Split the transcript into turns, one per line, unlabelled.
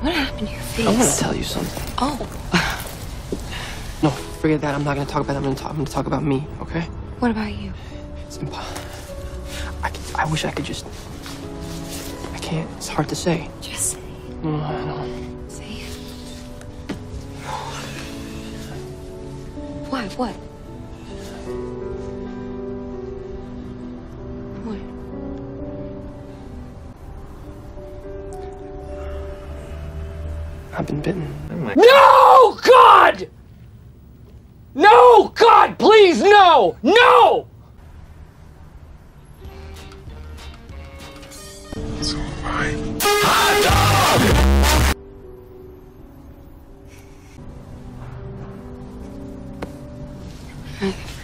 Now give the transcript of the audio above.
What happened to your face?
I want to tell you something.
Oh,
No, forget that. I'm not gonna talk about that. I'm gonna talk. I'm gonna talk about me. Okay?
what about you?
It's impossible. I I wish I could just. I can't. It's hard to say.
Just say.
No, I know.
say it. What? What?
I've been bitten.
No, God! No, God, please, no! No!
It's all fine. Hot dog!